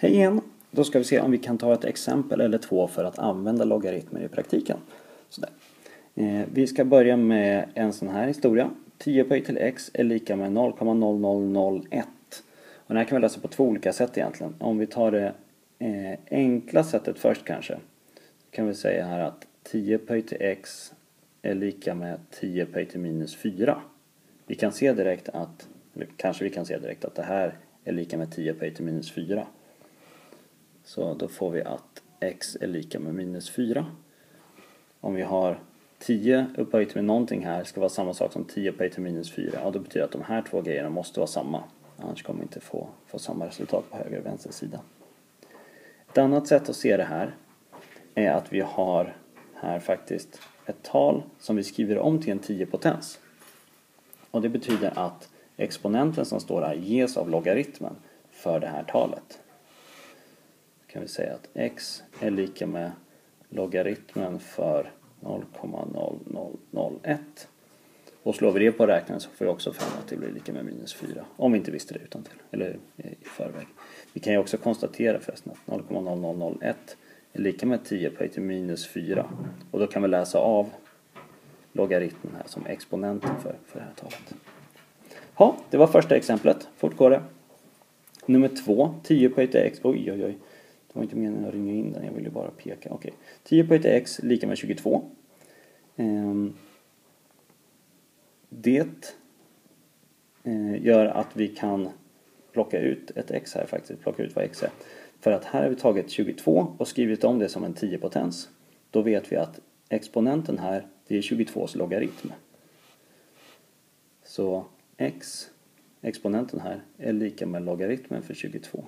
Hej igen! Då ska vi se om vi kan ta ett exempel eller två för att använda logaritmer i praktiken. Sådär. Eh, vi ska börja med en sån här historia. 10 upphöjt till x är lika med 0,0001. Och den här kan vi lösa på två olika sätt egentligen. Om vi tar det eh, enkla sättet först kanske. Då kan vi säga här att 10 upphöjt till x är lika med 10 upphöjt till minus 4. Vi kan se direkt att, eller kanske vi kan se direkt att det här är lika med 10 upphöjt till minus 4. Så då får vi att x är lika med minus 4. Om vi har 10 upphöjt med någonting här ska vara samma sak som 10 upphöjt till minus 4. Ja, då betyder det att de här två grejerna måste vara samma. Annars kommer vi inte få, få samma resultat på höger och vänster sida. Ett annat sätt att se det här är att vi har här faktiskt ett tal som vi skriver om till en 10-potens. Och det betyder att exponenten som står här ges av logaritmen för det här talet kan vi säga att x är lika med logaritmen för 0,0001. Och slår vi det på räknaren så får vi också fram att det blir lika med minus 4. Om vi inte visste det utan till eller i förväg. Vi kan ju också konstatera förresten att 0,0001 är lika med 10 på till minus 4. Och då kan vi läsa av logaritmen här som exponenten för, för det här talet. Ja, det var första exemplet. Fort går det. Nummer två, 10 på till x. Oj, oj, oj. Det var inte meningen att ringa in den, jag ville bara peka. Okej. 10 på 1 x lika med 22. Ehm, det eh, gör att vi kan plocka ut ett x här faktiskt, plocka ut vad x är. För att här har vi tagit 22 och skrivit om det som en 10-potens. Då vet vi att exponenten här, det är 22s logaritm. Så x, exponenten här, är lika med logaritmen för 22.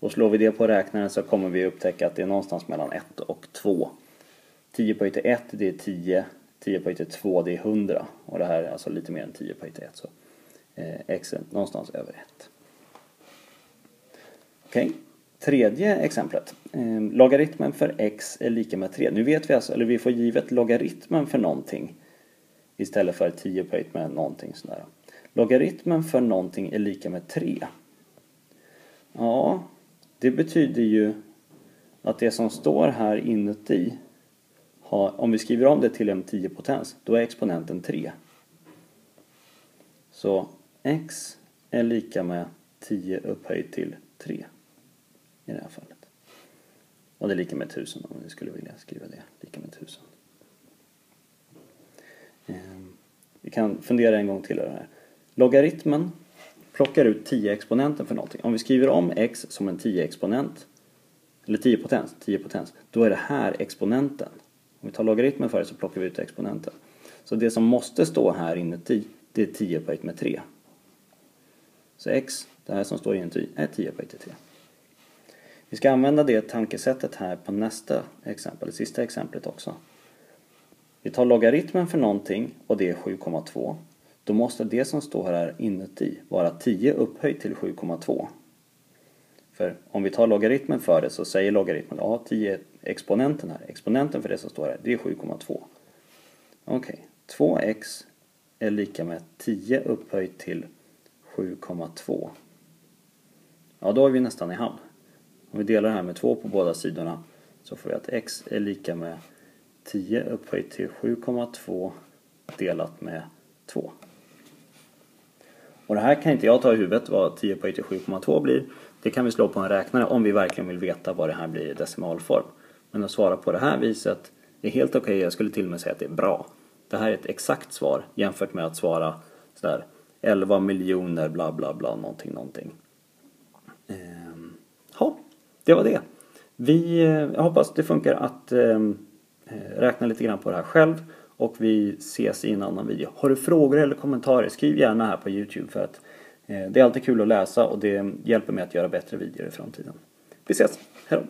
Och slår vi det på räknaren så kommer vi upptäcka att det är någonstans mellan 1 och 2. 10 poäng till 1 det är 10, 10 poäng till 2 det är 100 och det här är alltså lite mer än 10 poäng till 1 så eh, x är någonstans över 1. Okej, okay. tredje exemplet. Eh, logaritmen för x är lika med 3. Nu vet vi alltså, eller vi får givet logaritmen för någonting istället för 10 poäng med någonting sådär. Logaritmen för någonting är lika med 3. Ja, det betyder ju att det som står här inuti, har, om vi skriver om det till en 10-potens, då är exponenten 3. Så x är lika med 10 upphöjt till 3 i det här fallet. Och det är lika med 1000 om vi skulle vilja skriva det, lika med 1000. Ehm, vi kan fundera en gång till över det här. Logaritmen plockar ut 10 exponenten för någonting. Om vi skriver om x som en 10 exponent, eller 10 potens, 10 potens, då är det här exponenten. Om vi tar logaritmen för det så plockar vi ut exponenten. Så det som måste stå här inuti, det är 10 upphöjt med 3. Så x, det här som står inuti, är 10 upphöjt till 3. Vi ska använda det tankesättet här på nästa exempel, det sista exemplet också. Vi tar logaritmen för någonting och det är 7,2 då måste det som står här inuti vara 10 upphöjt till 7,2. För om vi tar logaritmen för det så säger logaritmen, ja 10 exponenten här, exponenten för det som står här, det är 7,2. Okej, okay. 2x är lika med 10 upphöjt till 7,2. Ja, då är vi nästan i hamn. Om vi delar det här med 2 på båda sidorna så får vi att x är lika med 10 upphöjt till 7,2 delat med 2. Och det här kan inte jag ta i huvudet vad 10 på 7,2 blir. Det kan vi slå på en räknare om vi verkligen vill veta vad det här blir i decimalform. Men att svara på det här viset är helt okej. Okay. Jag skulle till och med säga att det är bra. Det här är ett exakt svar jämfört med att svara sådär 11 miljoner bla bla bla någonting någonting. Ehm, ja, det var det. Vi, eh, jag hoppas det funkar att ehm, eh, räkna lite grann på det här själv och vi ses i en annan video. Har du frågor eller kommentarer skriv gärna här på Youtube för att eh, det är alltid kul att läsa och det hjälper mig att göra bättre videor i framtiden. Vi ses, hejdå!